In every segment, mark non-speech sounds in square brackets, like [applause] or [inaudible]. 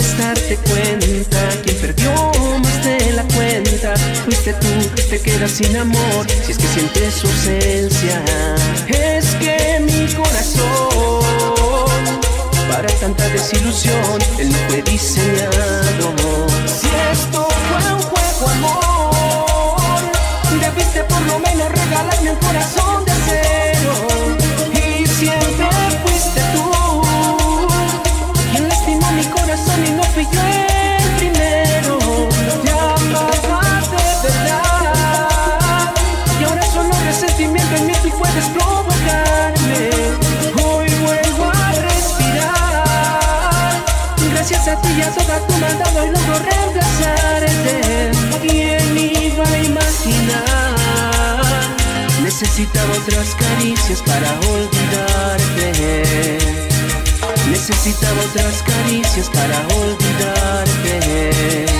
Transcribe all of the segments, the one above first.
es darte cuenta. Quien perdió más de la cuenta fuiste tú te quedas sin amor. Si es que sientes su ausencia es que mi corazón para tanta desilusión él no fue diseñado. Si esto fue un juego amor debiste por lo menos regalarme un corazón de ser pastillas todas tu mandado y logro reemplazarte. ¿Quién iba a imaginar? Necesitaba otras caricias para olvidarte. Necesitaba otras caricias para olvidarte.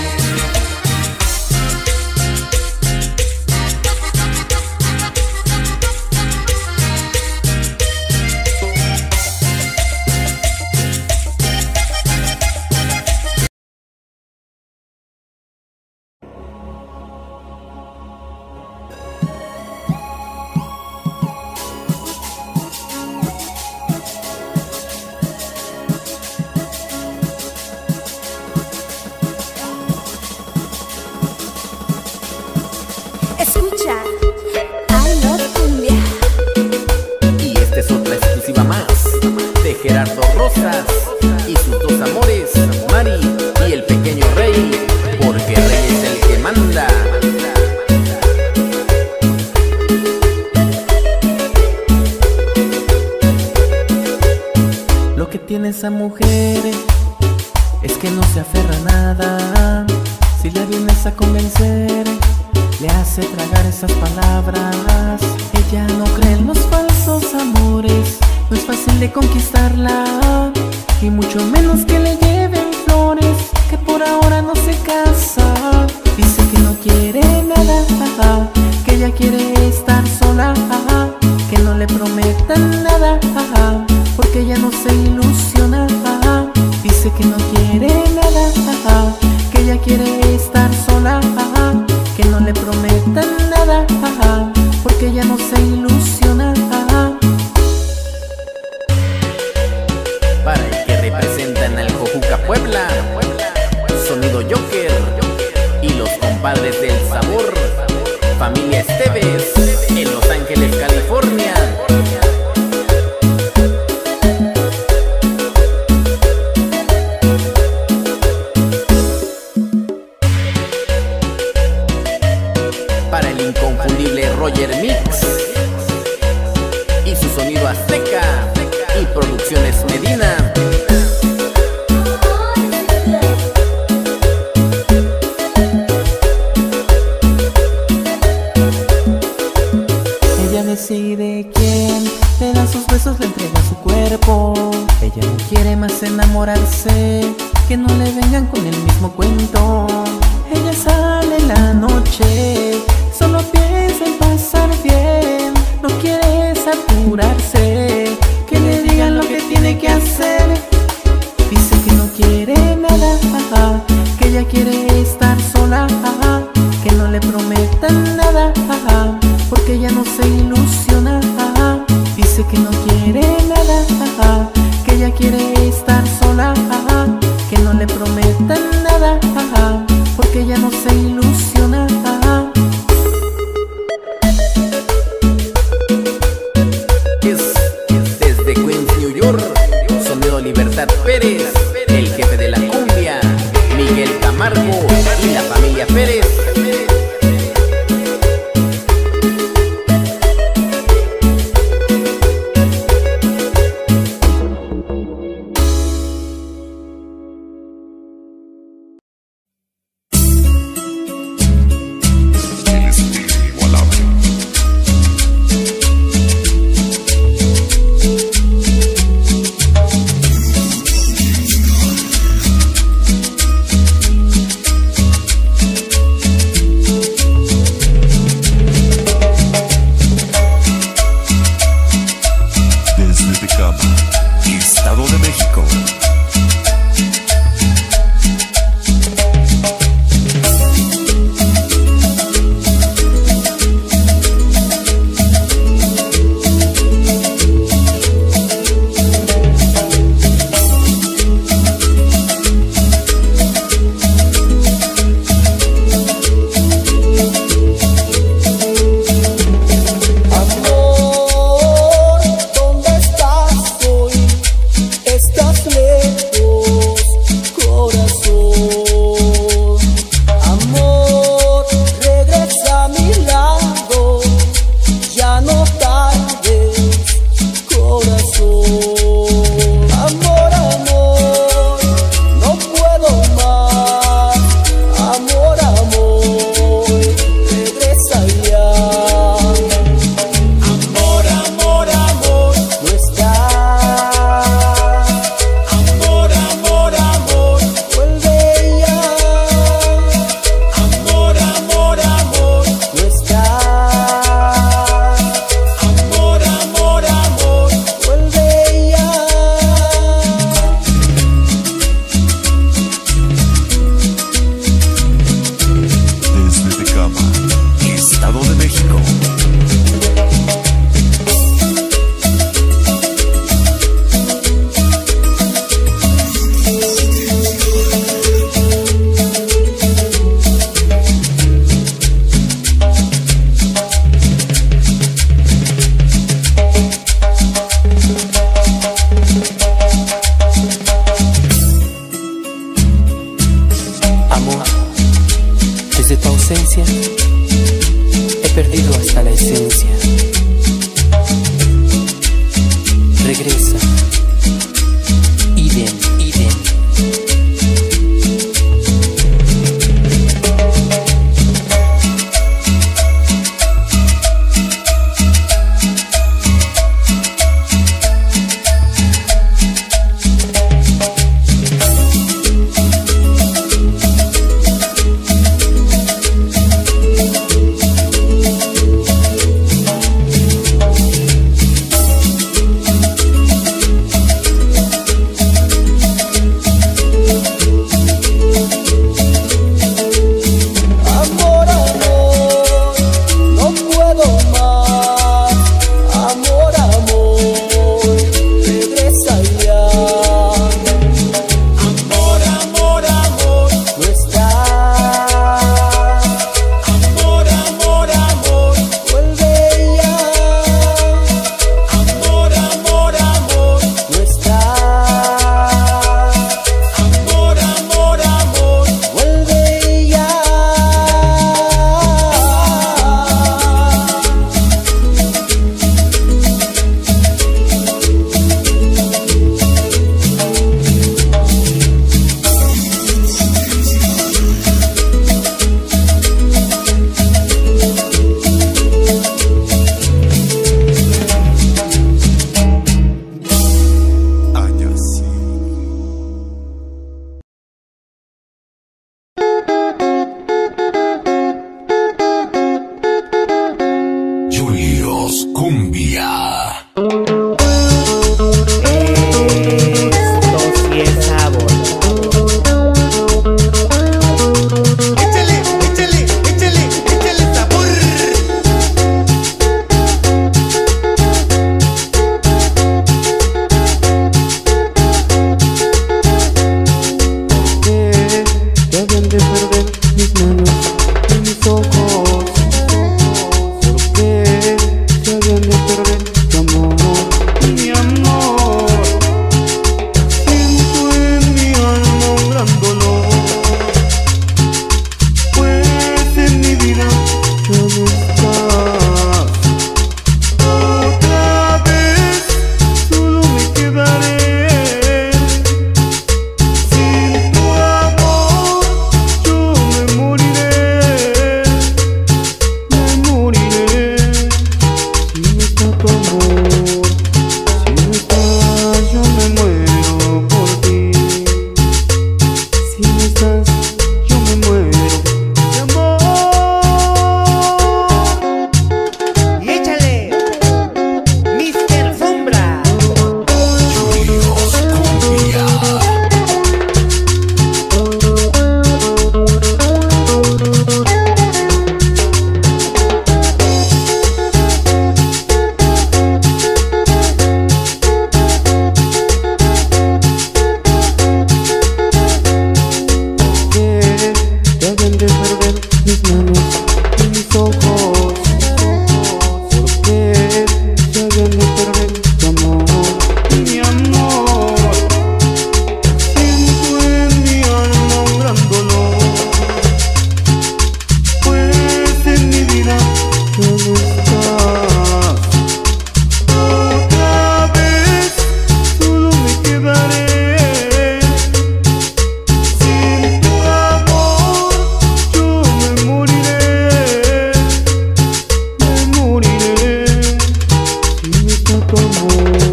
muito.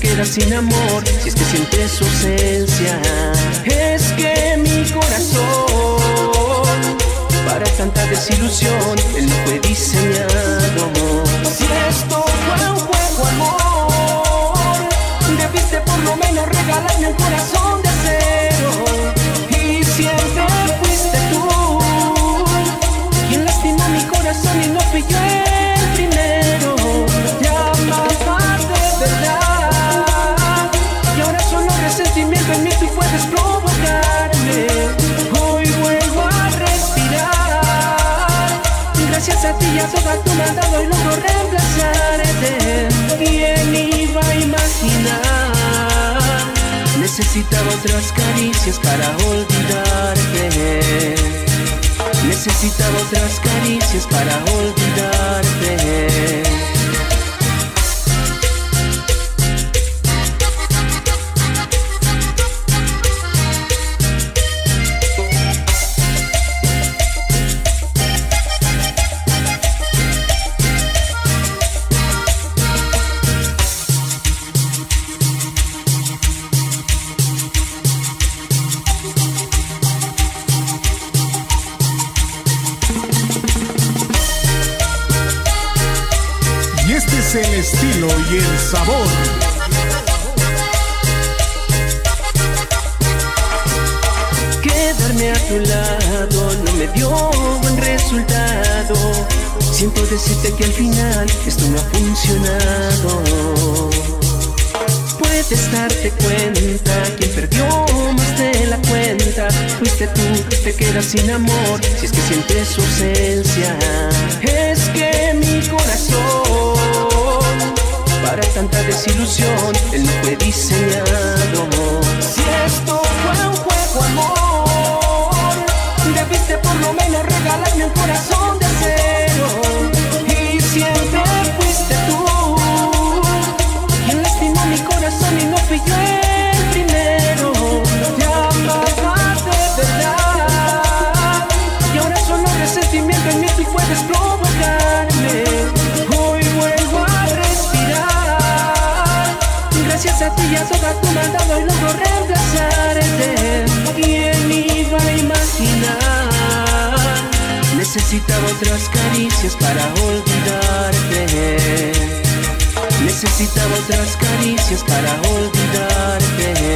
te quedas sin amor si es que sientes su ausencia. Gracias a ti y a toda tu maldad hoy logro reemplazarte. ¿Quién iba a imaginar? Necesitaba otras caricias para olvidarte. Necesitaba otras caricias para olvidarte. Sabor. Quedarme a tu lado no me dio buen resultado. Siento decirte que al final esto no ha funcionado. Puedes darte cuenta, quien perdió más de la cuenta fuiste tú, te quedas sin amor si es que sientes su ausencia. Es que mi corazón tanta desilusión, él no fue diseñado. Si esto fue un juego, amor, debiste por lo menos regalarme un corazón de acero. Gracias a ti y a toda tu maldad hoy logro reemplazarte. ¿Quién iba a imaginar? Necesitaba otras caricias para olvidarte. Necesitaba otras caricias para olvidarte.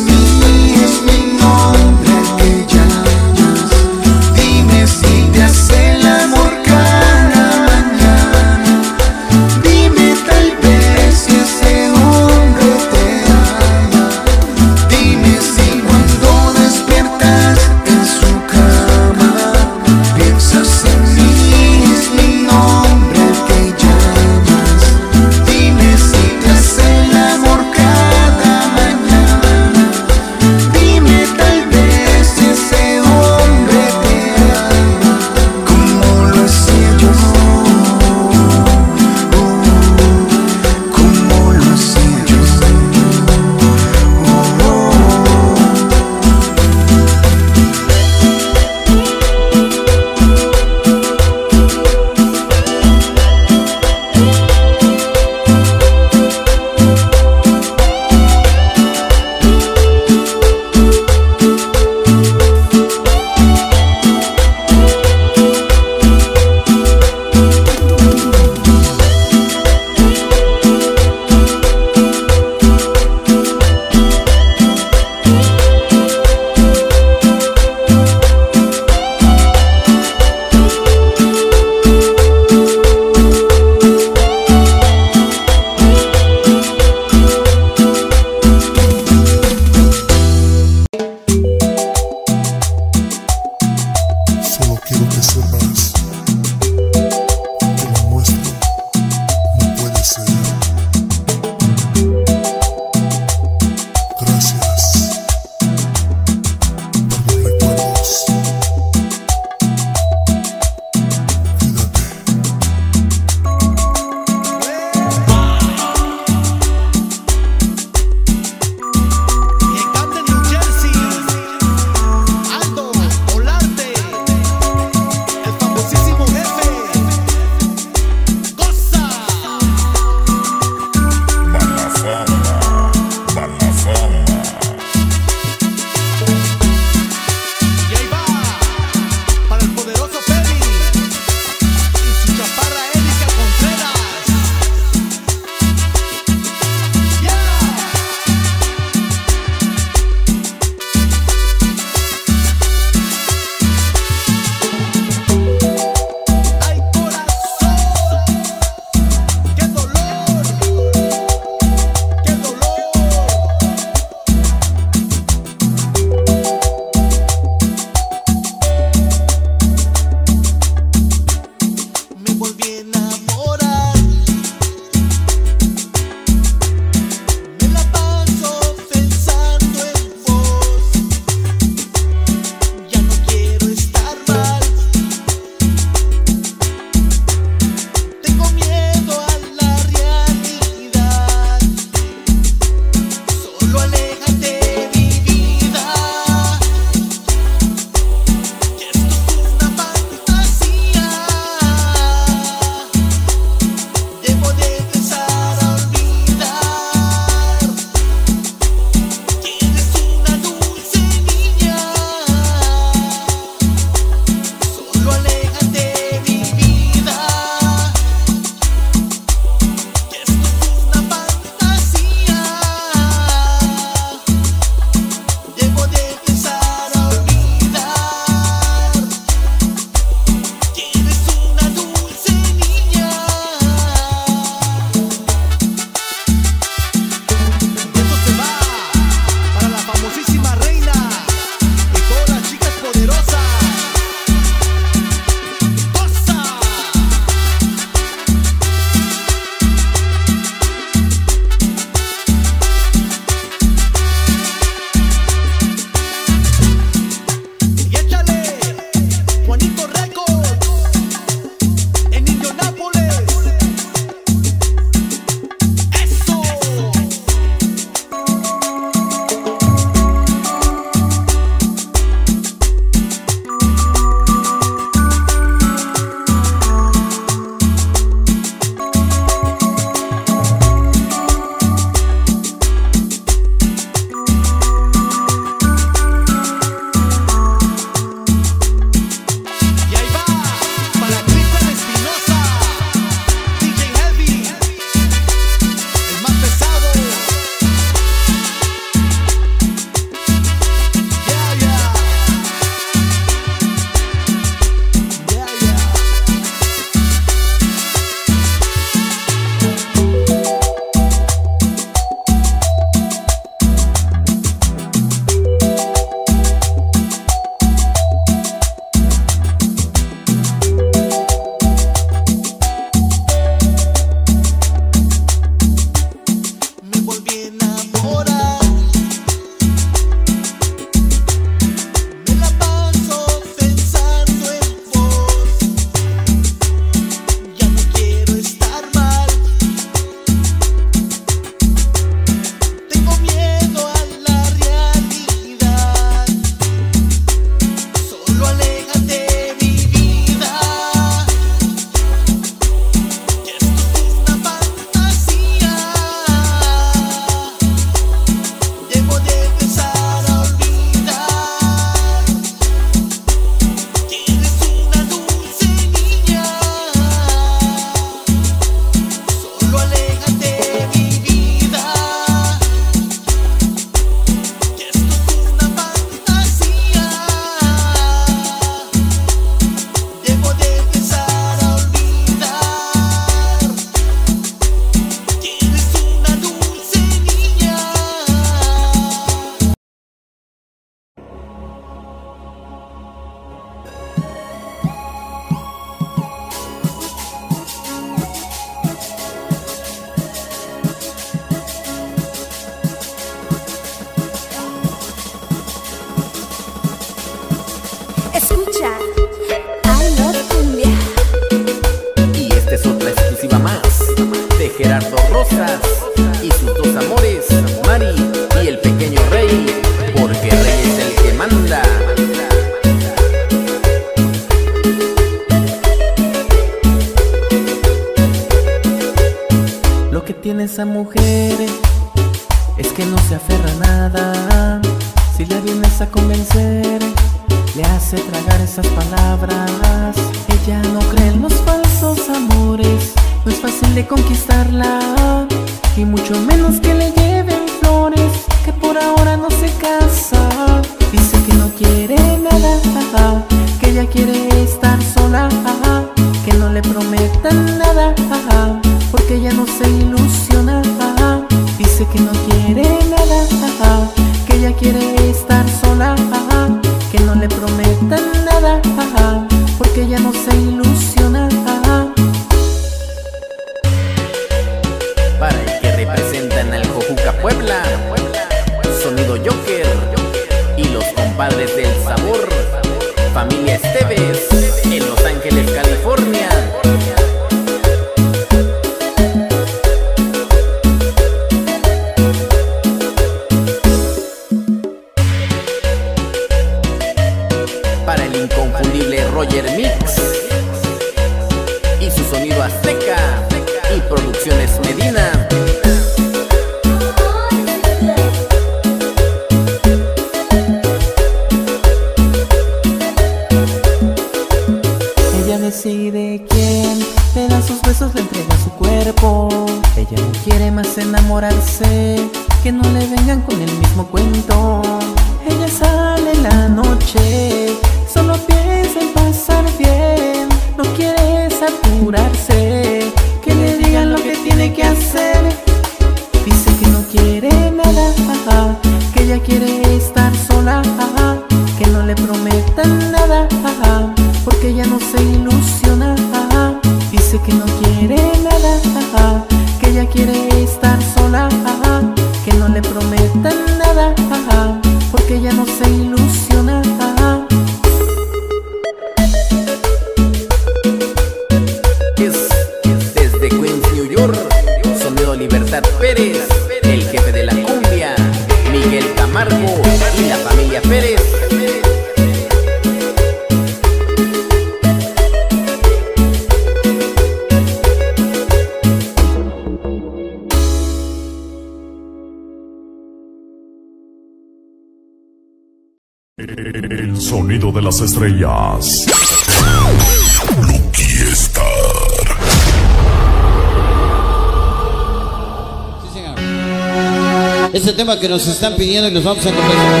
11 temas que nos están pidiendo y los vamos a contestar.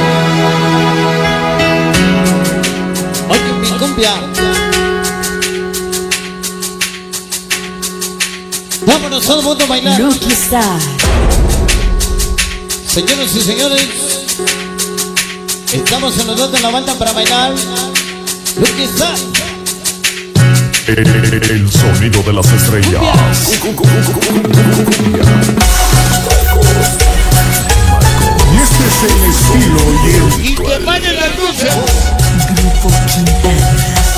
Oye, mi cumbia. Vámonos todo el mundo a bailar. Señoras y señores, estamos en los dos de la banda para bailar. Lucky el, el, el sonido de las estrellas este es el estilo y el Y que paguen las luces. Grupo.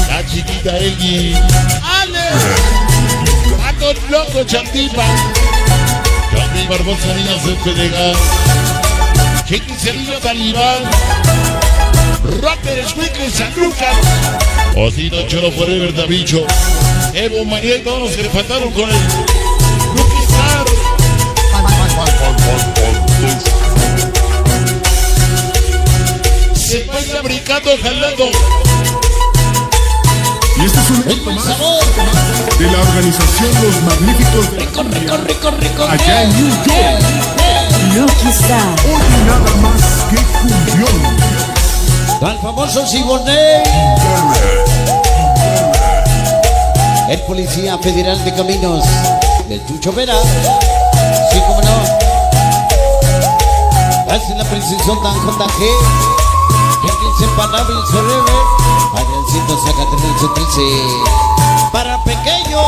La chiquita Elgi. ¡Ale! Pato loco, Chantipa. Chanti Barbosa, niña Cepedega. Chiqui Cerillo Talibán. Rapper Squinkle San Lucas. Osito Cholo Forever Davicho. Evo Mariel, todos los que le faltaron con el Lucky Star. Brincando, jalando. Y este es un El buen sabor. de la organización Los Magníficos de Rico, rico, rico, rico. allá en New York. Lucky Star. Oye nada más que cumbión. Al famoso Siboney. El policía federal de caminos del Chucho Vera. Sí, como no. Hace la precisión tan JG. Que es imparable forever. Para el 113 Para pequeño.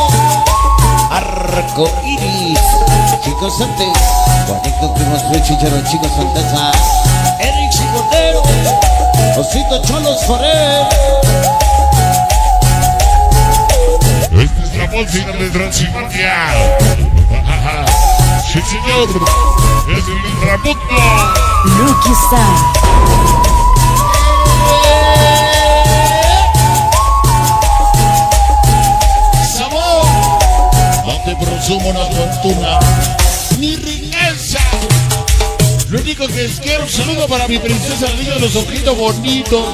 Arco iris. Chicos antes. Conecto que mostró chicharo, chicos Santesa. Eric Sibonero. Osito Cholos Forever. Esta es la música de Transilvania. [laughs] Sí, señor. Es el Ramundo. Lucky Star. No presumo una fortuna ni riqueza. Lo único que es quiero un saludo para mi princesa, la de los ojitos bonitos.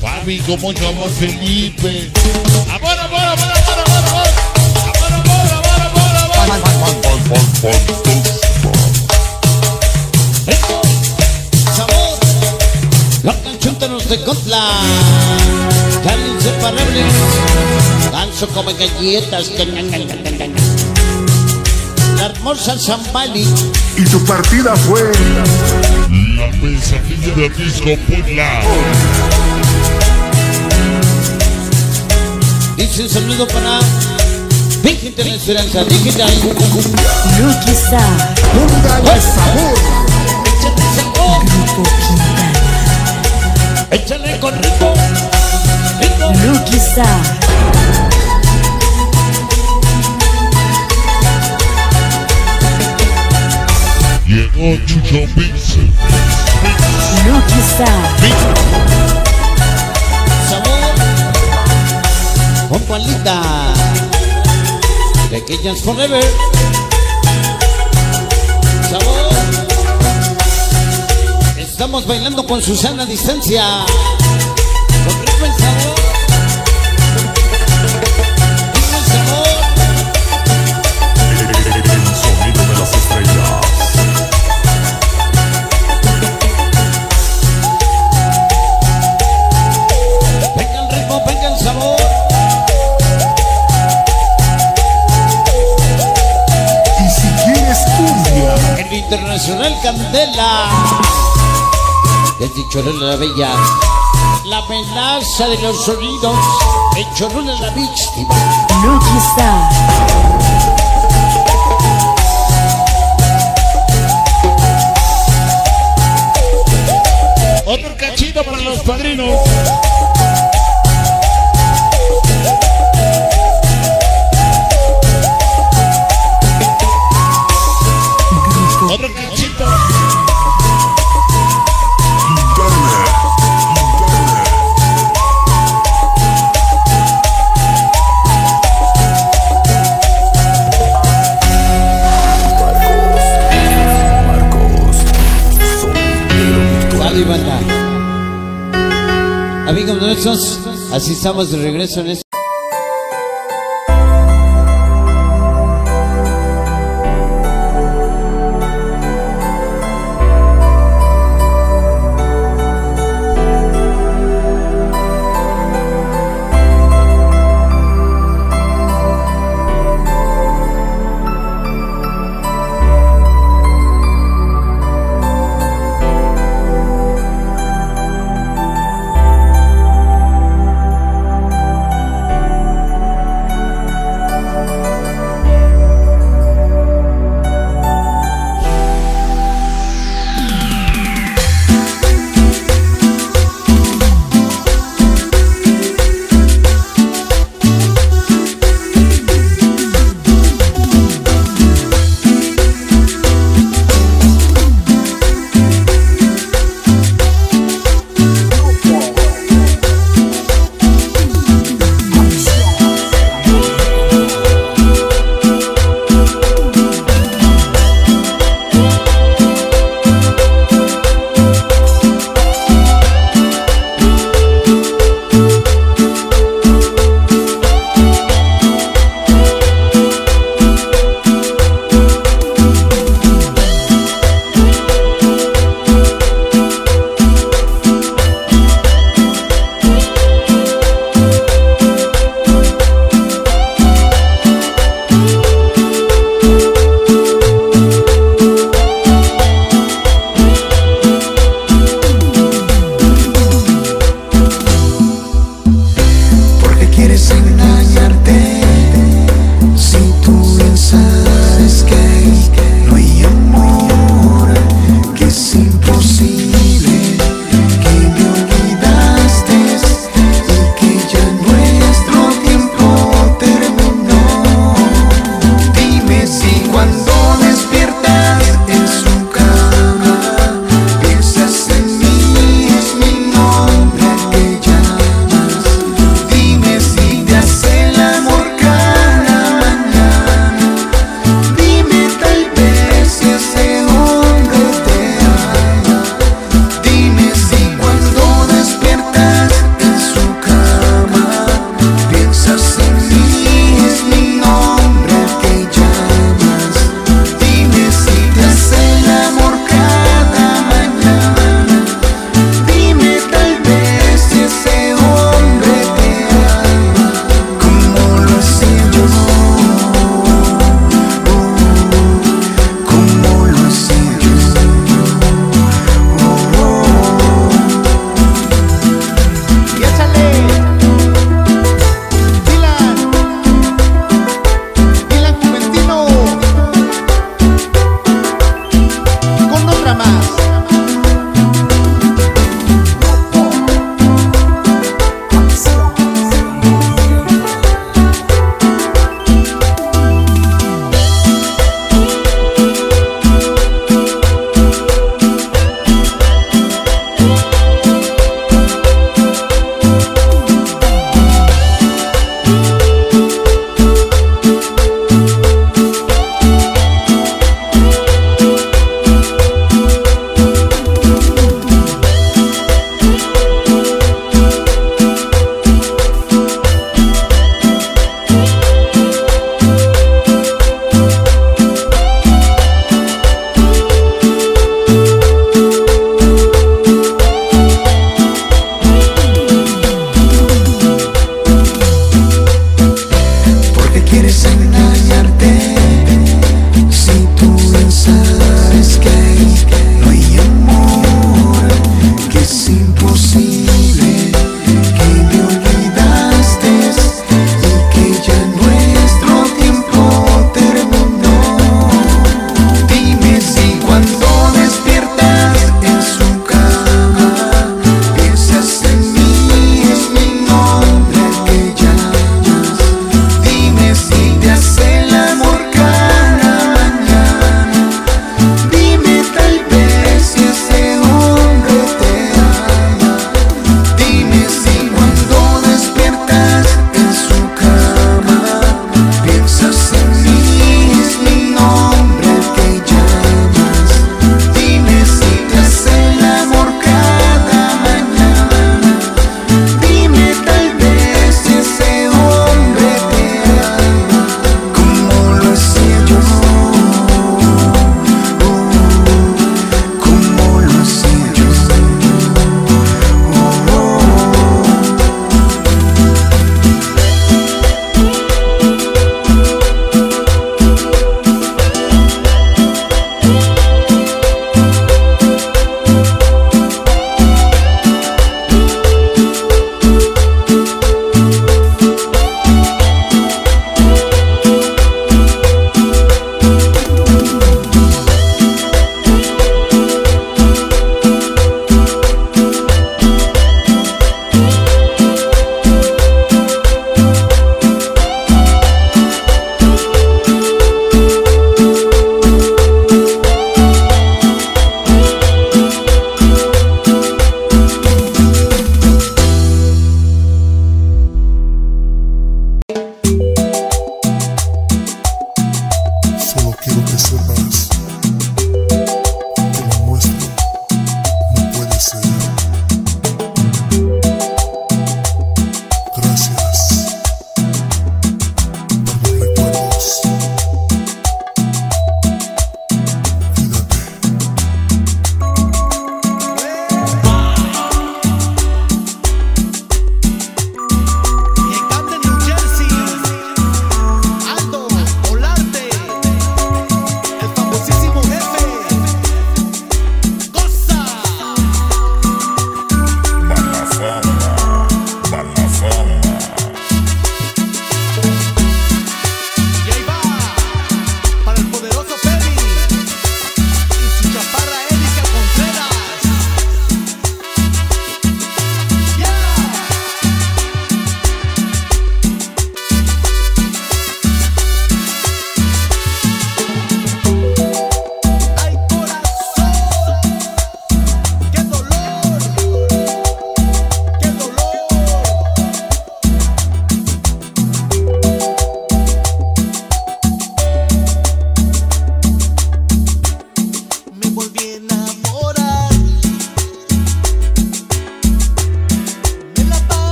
Fabi, con mucho amor, Felipe. Amor, amor, amor, amor, amor, amor. Amor, amor, amor, amor, amor. Rico, sabor, los canchúntanos de Cotla, carne inseparable, danzo como galletas, la hermosa Zambali, Y tu partida fue La pesadilla de Disco Puebla. dice un saludo para Virgen de la Esperanza Digital, Lucky Star. Póngale sabor. échale sabor, Grupo Quintana. échale con rico, rico, Lucky Star. Llegó Chucho Pix. Lucky Star. sabor, con Juanita, Pequeñas Forever, sabor, estamos bailando con Susana a distancia, con ritmo sabor, el internacional Candela, desde Chorola la Bella, la amenaza de los sonidos, en Chorola la víctima. Lucky Star. Otro cachito para los padrinos. Amigos nuestros, así estamos de regreso en este.